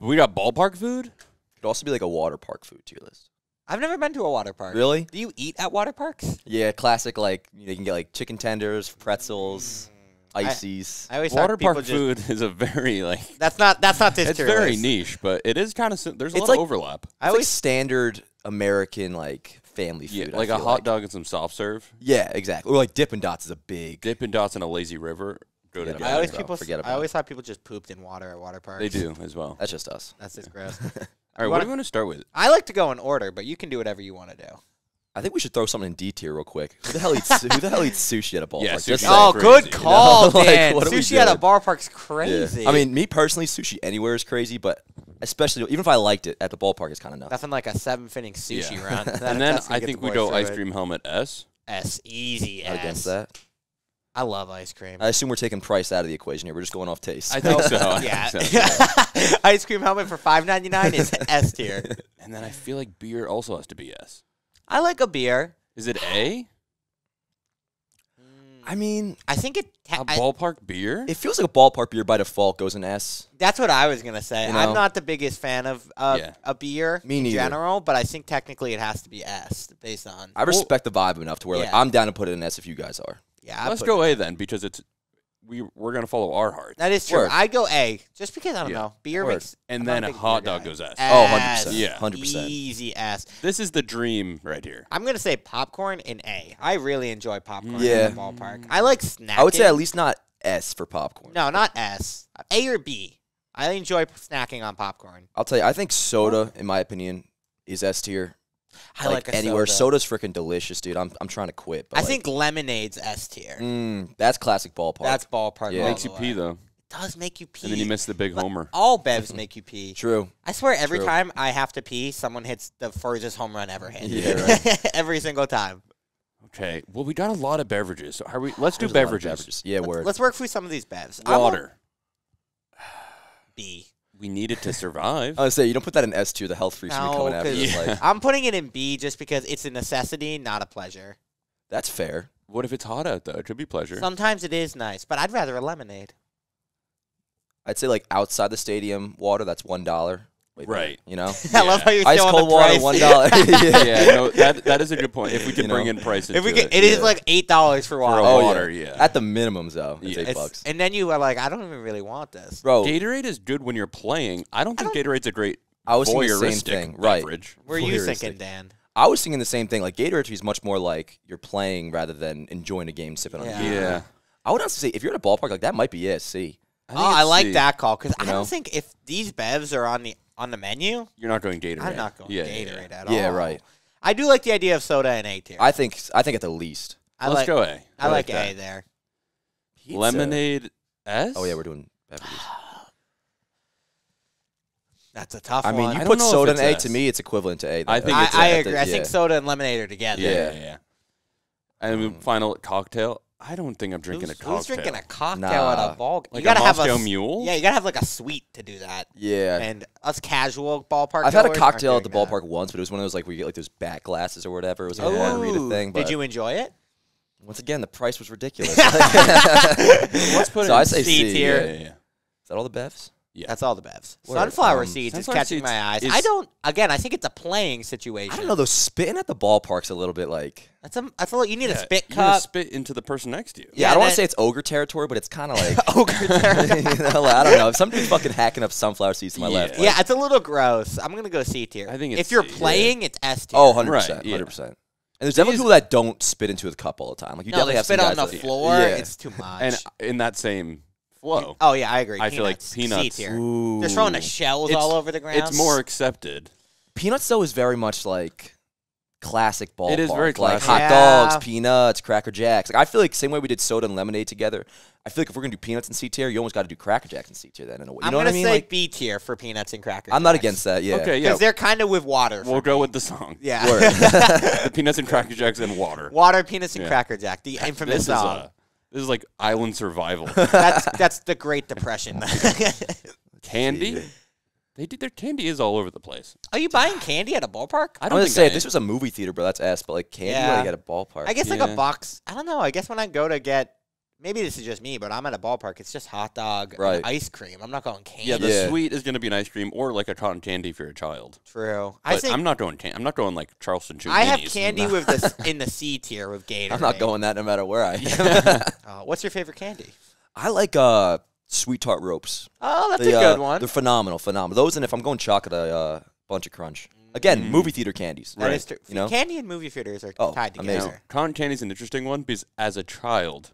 We got ballpark food. Could also be like a water park food tier list. I've never been to a water park. Really? Do you eat at water parks? Yeah, classic. Like you, can get like chicken tenders, pretzels, mm. ices. I always Water thought people park just, food is a very like. That's not that's not this It's tier very list. niche, but it is kind of. There's a It's lot like- of overlap. I It's like always standard American like family Yeah, food. I like a feel hot like. dog and some soft serve. Yeah, exactly. Or like Dippin' Dots is a big. Dippin' Dots and a lazy river go Forget together. about I always people Forget I always thought people just pooped in water at water parks. They do as well. That's just us. That's just gross. All right, You what wanna- do we want to start with? I like to go in order, but you can do whatever you want to do. I think we should throw something in D tier real quick. Who the hell eats Who the hell eats sushi at a ballpark? Yeah, Just sushi. Oh, crazy, good you call, know? Like, Dan. what Sushi at a doing? bar park's Yeah. crazy. I mean, me personally, sushi anywhere is crazy, but especially even if I liked it at the ballpark, it's kind of nuts. nothing like a seven inning sushi Yeah. run. And then I think the we boys go ice started. cream helmet S. S easy Not S. against that. I love ice cream. I assume we're taking price out of the equation here. We're just going off taste. I think so. Yeah, think so. ice cream helmet for five ninety nine is S tier. And then I feel like beer also has to be S. I like a beer. Is it A? I mean, I think it. A I- ballpark beer? it feels like a ballpark beer by default goes in S. that's what I was gonna say. You I'm not the biggest fan of uh, Yeah. a beer Me in neither. general, but I think technically it has to be S based on. I respect the vibe enough to where like Yeah. I'm down to put it in S if you guys are. Yeah, I Let's put go it- A then because it's we we're gonna follow our heart. That is true. Word. I go A just because I don't Yeah. know beer Word. makes. And I'm not then a a big hot beer dog guy. goes S. Oh, 100%. Yeah. 100%. Easy S. This is the dream right here. I'm gonna say popcorn in A. I really enjoy popcorn Yeah. in the ballpark. Mm. I like snacking. I would say at least not S for popcorn. no, not S. A or B. I enjoy snacking on popcorn. I'll tell you, I think soda, in my opinion, is S tier. I like, a anywhere. soda. Soda's freaking delicious, dude. I'm I'm trying to quit. But I like, think lemonade's S tier. mm, that's classic ballpark. That's ballpark. Yeah. all Makes you pee though. It does make you pee. And then you miss the big But homer. All bevs make you pee. true. I swear, every True. time I have to pee, someone hits the furthest home run ever hit. Yeah, right. every single time. Okay. Well, we got a lot of beverages. So are we? Let's do There's a lot of beverages. Yeah, Let's, word. let's work through some of these bevs. Water. B. We need it to survive. I was say you don't put that in S two. The health freaks No, be coming after 'cause- this. Yeah. Like I'm putting it in B just because it's a necessity, not a pleasure. that's fair. what if it's hot out though? It could be pleasure. Sometimes it is nice, but I'd rather a lemonade. I'd say like outside the stadium water. That's one dollar. Right. You know, I love how you're ice cold the water price. one dollar. yeah. yeah, no, that that is a good point. If we can You bring know. in price If we into get, it is yeah. like eight dollars for for oh, water. a Oh, water, yeah. yeah. At the minimums though, it's Yeah. eight It's- bucks. and then you are like, I don't even really want this. Bro, Gatorade is good when you're playing. I don't I think Gatorade's a great I was thinking the same thing. Right. beverage. Where are you Voyeuristic. thinking, Dan? I was thinking the same thing. Like Gatorade is much more like you're playing rather than enjoying a game, sipping on a Yeah. beer. Yeah. I would also say if you're at a ballpark, like that might be it. See, oh, I like C. that call because I know? don't think if these bevs are on the on the menu, You're not going Gatorade. I'm not going yeah, yeah, Gatorade yeah. at all. Yeah, right. I do like the idea of soda and A tier. I think I think at the least I Let's like, go A. I I like, like A there. Pizza. Lemonade S. Oh yeah, we're doing beverages. That's a tough I mean, one. you I put don't know if soda in it's A. S. To me, it's equivalent to A. I though. think I, it's I a- agree. I think soda and lemonade are together. Yeah, Yeah. yeah. yeah. And then um, final cocktail. I don't think I'm drinking Who's, a cocktail. who's drinking a cocktail Nah. at a ball? like you gotta a have Moscow a s- Mule. Yeah, you gotta have like a sweet to do that. Yeah. And us casual ballpark. I've had a cocktail at the doing that. ballpark once, but it was one of those like where you get like those back glasses or whatever. It was like a margarita Ooh. thing. But Did you enjoy it? once again, the price was ridiculous. Let's put so it I say C C. tier. Yeah, Yeah. yeah, yeah. Is that all the bevs? Yeah. That's all the bevs. Word. Sunflower Um, seeds is catching seeds my eyes. is- I don't. Again, I think it's a playing situation. I don't know. Though spitting at the ballpark's a little bit like. That's a. That's a. little- You need a Yeah, spit you're gonna cup. spit into the person next to you. Yeah, Yeah, I don't want to say it's ogre territory, but it's kind of like Ogre territory. you know, like, I don't know. If somebody's fucking hacking up sunflower seeds to my Yeah. left, like, yeah, it's a little gross. I'm gonna go C tier. I think it's if you're C, yeah. playing, it's S tier. oh, 100 percent, Right, yeah. hundred percent. And there's definitely people that don't spit into the cup all the time. Like you no, definitely they have some spit on the that- floor. Yeah. It's too much. And in that same flow, oh yeah, I agree. I feel like Peanuts, peanuts- C tier. Ooh. They're throwing the shells It's- all over the ground. it's more accepted. Peanuts though is very much like classic ballpark. It is very like classic. hot Yeah. dogs, peanuts, Cracker Jacks. Like I feel like same way we did soda and lemonade together. I feel like if we're gonna do peanuts and C tier, you almost got to do Cracker Jacks and C tier. Then in a way, you I'm know what gonna I mean? say Like B tier for peanuts and crackers. I'm not against that. Yeah. Okay, yeah. because they're kind of with water. We'll for go me. with the song. yeah. Word. the peanuts and cracker jacks and water. water, peanuts, and Yeah. cracker jack. The infamous This is song. uh, this is like island survival. that's that's the Great Depression. candy. They did their candy is all over the place. Are you buying candy at a ballpark? I I don't was think say I if this was a movie theater, bro, that's S. But like candy, Yeah. like at a ballpark. I guess like Yeah. a box. I don't know. I guess when I go to get maybe this is just me, but I'm at a ballpark. It's just hot dog, and Right. ice cream. I'm not going candy. Yeah, the Yeah. sweet is going to be an ice cream or like a cotton candy if you're a child. True. I But think I'm not going. Can- I'm not going like Charleston Chew. I have candy with this in the C tier with Gatorade. I'm not going that no matter where I am. Uh, what's your favorite candy? I like uh sweet tart ropes. Oh, that's They, a uh, good one. They're phenomenal, phenomenal. Those and if I'm going chocolate, a uh, Buncha Crunch. Again, Mm. movie theater candies. That Right. is true. You know? Candy and movie theaters are Oh, tied together. amazing. Now, cotton candy's an interesting one because as a child,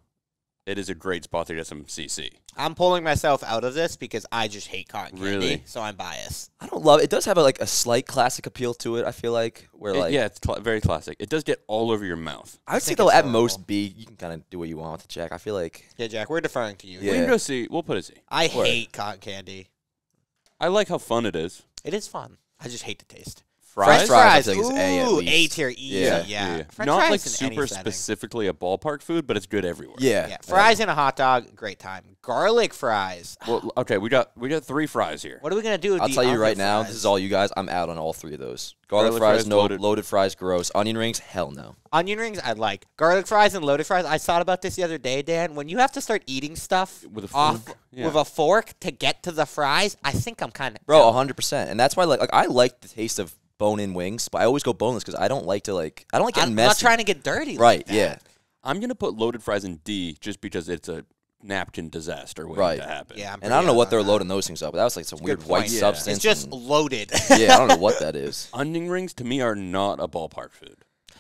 it is a great spot to get some CC. I'm pulling myself out of this because I just hate cotton candy, Really? so I'm biased. I don't love it. It does have a, like a slight classic appeal to it. I feel like where It- like yeah, it's cl- very classic. It does get all over your mouth. I would say think though it's at horrible. most B you can kind of do what you want with the check. I feel like Yeah, Jack, we're deferring to you. Yeah. We can go see. We'll put a C. I Word. hate cotton candy. I like how fun it is. It is fun. I just hate the taste. Fries, French fries, I think, is A at Ooh, A tier, easy. Yeah. Yeah. French not fries like in any super setting. specifically a ballpark food, but it's good everywhere. yeah, Yeah, fries and a hot dog, great time. Garlic fries. Well, okay, we got we got three fries here. What are we gonna do? With I'll the tell you other right now, fries? this is all you guys. I'm out on all three of those. Garlic, Garlic fries, fries, no. loaded- Loaded. fries, gross. Onion rings, hell no. Onion rings, I like. Garlic fries and loaded fries. I thought about this the other day, Dan. When you have to start eating stuff With a off fork, yeah. with a fork to get to the fries, I think I'm kind of Bro, 100. percent And that's why like like I like the taste of bone-in wings, but I always go boneless because I don't like to like I don't like getting I'm messy. not trying to get dirty. right? Like that. yeah. I'm gonna put loaded fries in D just because it's a napkin disaster waiting Right. to happen. Yeah, I'm And I don't know what they're that. loading those things up. But that was like some weird good white. Yeah. substance. It's just and- loaded. yeah, I don't know what that is. Onion rings to me are not a ballpark food.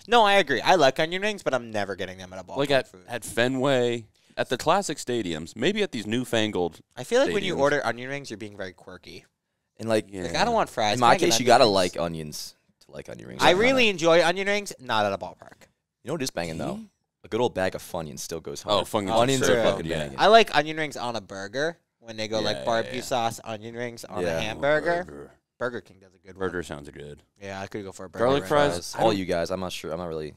no, I agree. I like onion rings, but I'm never getting them at a ballpark like at food. at Fenway, at the classic stadiums, maybe at these newfangled. I feel like when you order onion rings, you're being very quirky. And like Yeah. Like I don't want fries. in my case, you gotta rings? like onions to like onion rings. I don't really uh, enjoy onion rings, not at a ballpark. You know what is banging though? A good old bag of Funyuns still goes Oh, hard. Funyuns are onions true. are fucking Yeah. banging. I like onion rings on a burger when they go Yeah, like barbecue yeah. sauce, onion rings on Yeah. a hamburger. Burger, Burger King does a good Burger one. sounds good. Yeah, I could go for a burger. Garlic right fries? now. All you guys, I'm not sure. I'm not really.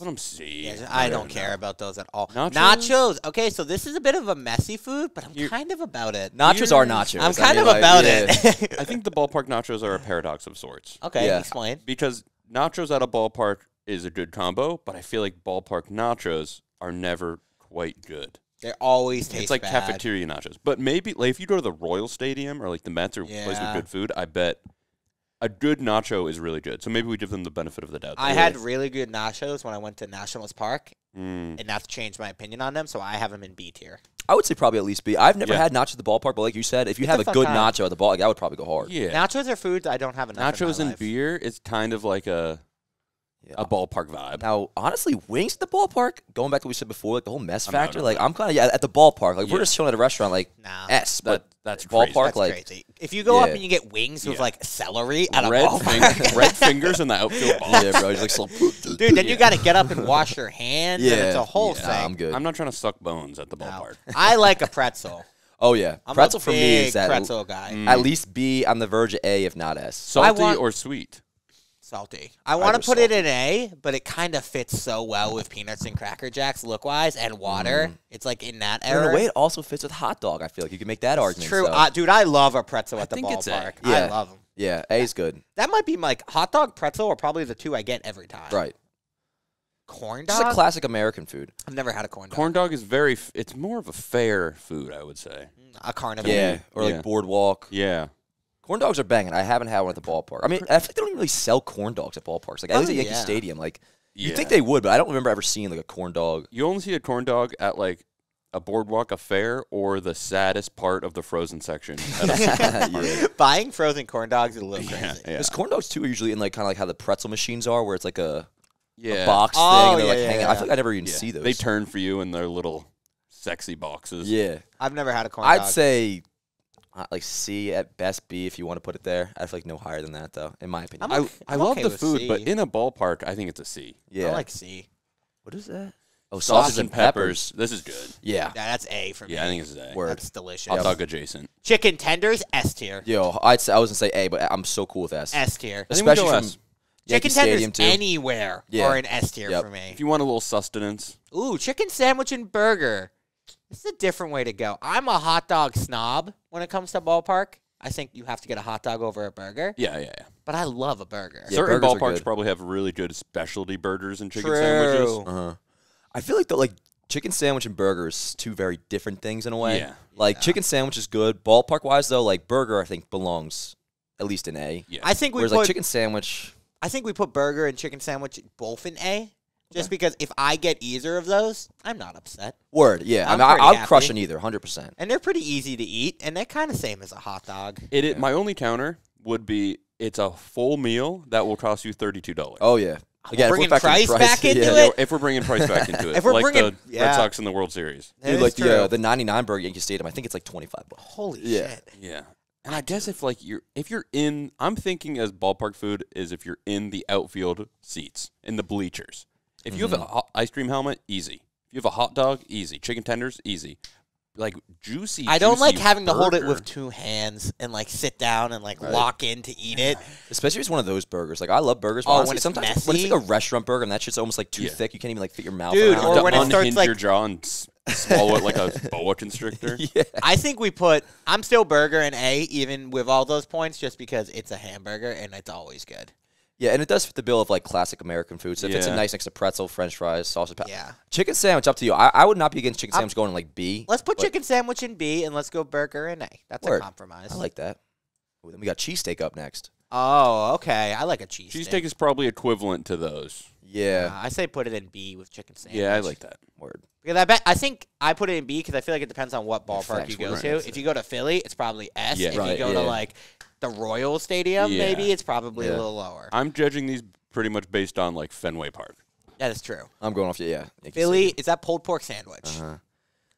Let them see. Yeah, I don't care no. about those at all. Nachos? Nachos. Okay, so this is a bit of a messy food, but I'm You- kind of about it. Nachos are Here's- nachos. I'm I kind mean, of like, about yeah. it. I think the ballpark nachos are a paradox of sorts okay, Yeah. explain. because nachos at a ballpark is a good combo, but I feel like ballpark nachos are never quite good. They always taste it's like bad. cafeteria nachos. But maybe like if you go to the Royal Stadium or like the Mets or a place with good food, I bet a good nacho is really good. So maybe we give them the benefit of the doubt. I there. had really good nachos when I went to Nationals Park, Mm. and that's changed my opinion on them. So I have them in B tier. I would say probably at least B. I've never Yeah. had nachos at the ballpark, but like you said, if you It's have a a good time. nacho at the ball, like, that would probably go hard. Yeah. Nachos are foods I don't have enough. in Nachos my and life. beer is kind of like a Yeah. a ballpark vibe. Now, honestly, wings at the ballpark, going back to what we said before, like the whole mess I'm factor, like that. I'm kind of yeah at the ballpark. Like Yeah. we're just chilling at a restaurant, like Nah. S, but That, that's ballpark, crazy. That's like crazy. If you go up and you get wings with Yeah. like celery at a red, ballpark, fing- red fingers in the outfield box. yeah, bro, just like so, dude, then you got to get up and wash your hands. and it's a whole Nah, thing. I'm good. I'm not trying to suck bones at the No. ballpark. I like a pretzel. oh yeah, I'm pretzel a for big me is that pretzel guy. At least B on the verge of A, if not S. Salty or sweet? Salty. I want to go put it in A, but it kind of fits so well with peanuts and cracker jacks look wise and water. It's like in that And in era. a way, it also fits with hot dog. I feel like you can make that argument. True, so- uh, dude. I love a pretzel I at the think it's A. ballpark. I love them. yeah, A is good. That might be like hot dog, pretzel, are probably the two I get every time. Right, Corn just dog. a classic American food. I've never had a corn dog. Corn dog is very. F- it's more of a fair food, I would say. Mm, a carnival. Yeah, or like boardwalk. Yeah. Corn dogs are banging. I haven't had one at the ballpark. I mean, I think they don't even really sell corn dogs at ballparks. Like at least Oh, at Yankee yeah. Stadium, like you Yeah. would think they would, but I don't remember ever seeing like a corn dog. You only see a corn dog at like a boardwalk, affair or the saddest part of the frozen section. Yeah. Buying frozen corn dogs is a little crazy. yeah, yeah. Because corn dogs too are usually in like kind of like how the pretzel machines are, where it's like a, yeah. a box Oh, thing and oh, they're yeah, like yeah, hanging. I yeah. feel like I never even Yeah. see those. They turn for you in their little sexy boxes. yeah, I've never had a corn dog. I'd dog. say like C at best B if you want to put it there. I feel like no higher than that though, in my opinion. I'm I, okay- I I'm love okay the with food, but in a ballpark, I think it's a C. yeah. I like C. what is that? Oh, Sausage and peppers. This is good. Yeah. Yeah, that's A for me. Yeah, I think it's A. Word. that's delicious. Hot dog adjacent. Chicken tenders, S tier. Yo, I'd say I was gonna say A, but I'm so cool with S. S tier. I think we Especially from S. Yankee Chicken Stadium tenders too. anywhere Yeah. are an S tier Yep. for me. If you want a little sustenance, Ooh, chicken sandwich and burger. This is a different way to go. I'm a hot dog snob when it comes to ballpark. I think you have to get a hot dog over a burger, yeah, yeah, yeah. but I love a burger. Yeah, Certain burgers are ballparks good. probably have really good specialty burgers and chicken True. sandwiches. Uh-huh. I feel like the like chicken sandwich and burgers two very different things in a way. Yeah. Like chicken sandwich is good. Ballpark wise though, like burger I think belongs at least in A. Yeah. I think we Whereas put like chicken sandwich, I think we put burger and chicken sandwich both in A. Just because if I get either of those, I'm not upset. word, yeah. I I'm mean, I, pretty I'll happy. crush an either, hundred percent. And they're pretty easy to eat, and they're kind of same as a hot dog. It, is my only counter would be it's a full meal that will cost you thirty two dollars. Oh yeah. Again, if we're bringing factoring price back into yeah. it? if we're bringing price back into it, If we're like bringing- the yeah. Red Sox in the World Series. That Dude, is like the uh, the ninety nine burger at Yankee Stadium, I think it's like twenty five bucks. Holy Yeah. shit! Yeah. And I guess if like you're if you're in I'm thinking as ballpark food is if you're in the outfield seats, in the bleachers. If you have Mm-hmm. a hot ice cream helmet, easy. If you have a hot dog, easy. Chicken tenders, easy. Like juicy. I don't like juicy having to hold it with two hands and like sit down and like lock in to eat it. Especially if it's one of those burgers. Like I love burgers. but Oh, when it's sometimes when it's messy? like a restaurant burger and that shit's almost like too Yeah. thick, you can't even like fit your mouth. Dude, around or to when it starts, like- your jaw and swallow it like a boa constrictor. yeah. I think we put. I'm still burger and A even with all those points, just because it's a hamburger and it's always good. Yeah, and it does fit the bill of like classic American food. So if it's a Yeah. nice next to pretzel, French fries, sausage, pa- Yeah. chicken sandwich, up to you. I, I would not be against chicken I'm- sandwich going to like B. Let's put but chicken sandwich in B and let's go burger in A. That's Word. a compromise. I like that. Ooh, then we got cheesesteak up next. Oh, okay. I like a cheese. Cheesesteak is probably equivalent to those. Yeah, uh, I say put it in B with chicken sandwich. Yeah, I like that. word. Because I bet I think I put it in B because I feel like it depends on what ballpark Facts, you go right. to. If you go to Philly, it's probably S. Yeah. if Right, you go to like the Royal Stadium, Yeah. maybe it's probably Yeah. a little lower. I'm judging these pretty much based on like Fenway Park. that is true. I'm going off. Yeah, yeah. Yankee Philly Stadium. is that pulled pork sandwich. Uh-huh.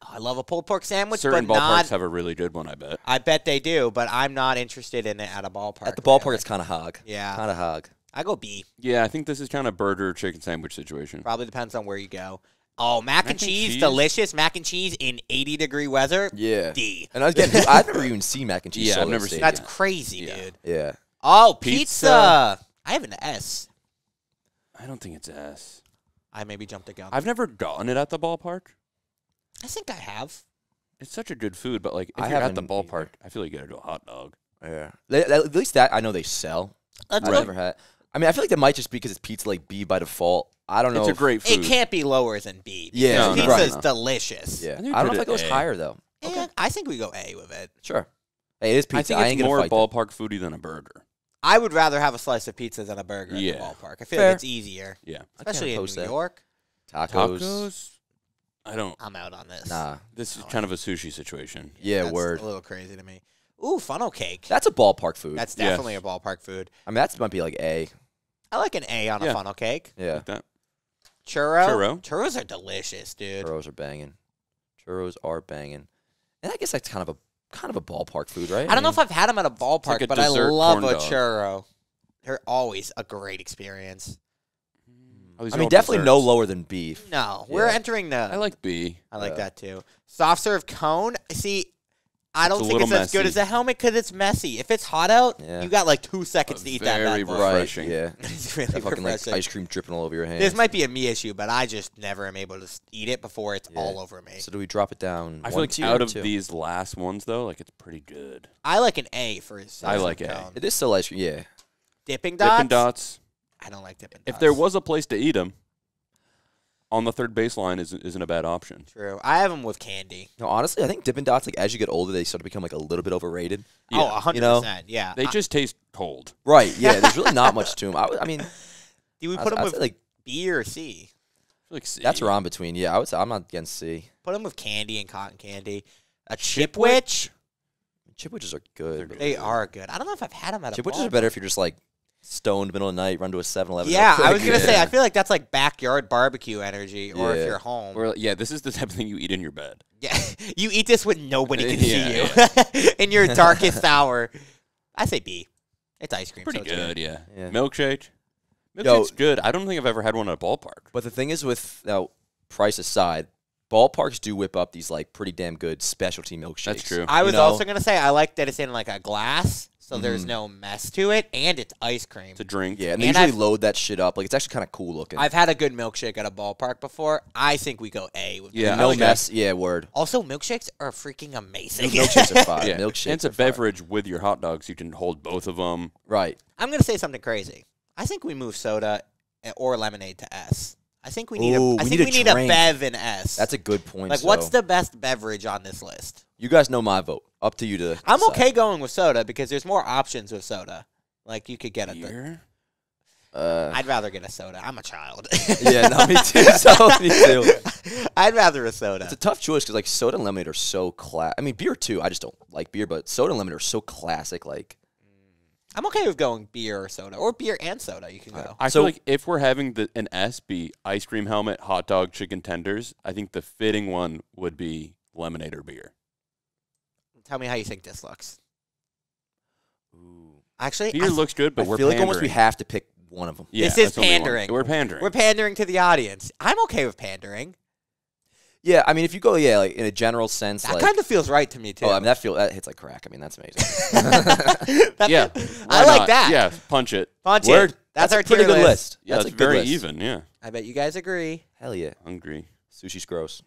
Oh, I love a pulled pork sandwich, Certain but ballparks not. have a really good one, I bet. I bet they do, but I'm not interested in it at a ballpark. At the ballpark, really. it's kind of hog. Yeah. kind of hog. I go B. Yeah, I think this is kind of burger chicken sandwich situation. Probably depends on where you go. Oh, mac, and and cheese, cheese? delicious mac and cheese in 80 degree weather. Yeah. D. And again, dude, I've never even seen mac and cheese. Yeah, I've never seen stadium. That's crazy, Yeah. dude. Yeah. Oh, Pizza. pizza. I have an S. I don't think it's S. I maybe jumped the gun. I've never gotten it at the ballpark. I think I have. It's such a good food, but like if I you're at the haven't ballpark, I feel like you gotta do a hot dog. Yeah. They- at least that I know they sell. Let's I've go- never had. I mean, I feel like that might just be because it's pizza like B by default. I don't know. It's a if- great food. It can't be lower than B. Yeah, no, pizza no, is no. delicious. Yeah. I I don't know if I it goes A. higher though. And I think we go A with it. Sure. Hey, it is pizza. I think ain't it's gonna more fight that. ballpark foodie than a burger. I would rather have a slice of pizza than a burger Yeah. at the ballpark. I feel Fair. like it's easier, Yeah. Especially in New that. York. Tacos. Tacos. I don't. I'm out on this. Nah. This is kind of a sushi situation. Yeah, That's word. a little crazy to me. Ooh, funnel cake. That's a ballpark food. That's Yes. definitely a ballpark food. I mean, that might be like A. I like an A on a funnel cake. Yeah. Like that. Churro. Churro. Churros are delicious, dude. Churros are banging. Churros are banging. And I guess that's kind of a kind of a ballpark food, right? I don't know if I've had them at a ballpark, like a but I dessert love corn a dog. churro. They're always a great experience. Oh, these I are mean, all definitely no desserts. lower than beef. No, we're Yeah. entering the. I like B. I like Yeah. that too. Soft serve cone. See, I don't It's think it's little as good as a helmet because it's messy. If it's hot out, Yeah. you got like two seconds to eat that Very bad. Right. Refreshing. Yeah. it's really That fucking like refreshing. ice cream dripping all over your hands. This might be a me issue, but I just never am able to eat it before it's Yeah. all over me. So do we drop it down? I one feel like tier out of two? these last ones though, like it's pretty good. I like an A for a I like A. cone. it is still ice cream. Yeah. Dippin' Dots. Dippin' Dots. I don't like dipping If dots. there was a place to eat them, on the third baseline isn't isn't a bad option. true, I have them with candy. No, honestly, I think Dippin' Dots, like as you get older, they start to become like a little bit overrated. Oh, Yeah. hundred you know, percent. Yeah. They I- just taste cold. Right. Yeah. There's really not much to them. I, I mean, do we I'd- put them I'd with like B or C? I feel like C. that's where I'm between. Yeah, I would say I'm not against C. Put them with candy and cotton candy. A Chipwich? chipwich. Chipwiches are good. They're but- They are good. I don't know if I've had them at a Chipwiches ballpark. are better if you're just like stoned middle of the night, run to a 7-Eleven. Yeah, I was gonna say. I feel like that's like backyard barbecue energy, or if you're home. Or, yeah, this is the type of thing you eat in your bed. Yeah, you eat this when nobody can Yeah, see you in your darkest hour. I say B. It's ice cream. Pretty so it's good, yeah. Yeah. Milkshake. Milkshake's Yo- good. I don't think I've ever had one at a ballpark. But the thing is, with now price aside, ballparks do whip up these like pretty damn good specialty milkshakes. That's true. I you was know? also gonna say I like that it's in like a glass, so there's Mhm. no mess to it, and it's ice cream. It's a drink. Yeah, and they And usually I've- load that shit up. Like it's actually kind of cool looking. I've had a good milkshake at a ballpark before. I think we go A with Yeah, no like mess. Yeah, word. Also, milkshakes are freaking amazing. Milkshakes are fire. Yeah, Milkshakes. and it's a are fire. beverage with your hot dogs. You can hold both of them. Right. I'm gonna say something crazy. I think we move soda or lemonade to S. I think we need Ooh, a. I we think need a we need a drink. bev and S. That's a good point. like, what's so. the best beverage on this list? You guys know my vote. Up to you to. I'm decide. okay going with soda because there's more options with soda. Like you could get a. Beer? Uh, I'd rather get a soda. I'm a child. yeah, no, me too. So me too. I'd rather a soda. It's a tough choice because like soda and lemonade are so class. I mean, beer too. I just don't like beer, but soda and lemonade are so classic. Like, I'm okay with going beer or soda or beer and soda. You can go. I So- feel like if we're having the, an S be ice cream helmet, hot dog, chicken tenders, I think the fitting one would be lemonade or beer. Tell me how you think this looks. Actually, Beer I- looks good, but I we're feel like almost we have to pick one of them. Yeah, This is that's we pandering. We're pandering. we're pandering to the audience. I'm okay with pandering. Yeah, I mean, if you go, yeah, like in a general sense, That like, kind of feels right to me too. oh, I mean, that feel that hits like crack. I mean, that's amazing. That- yeah, I why like not? that. Yeah, punch it. Punch Word. it. That's, our a pretty tier good list. list. Yeah, that's it's a good very list. even. Yeah, I bet you guys agree. Hell yeah, hungry. sushi's gross.